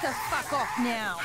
the fuck off now!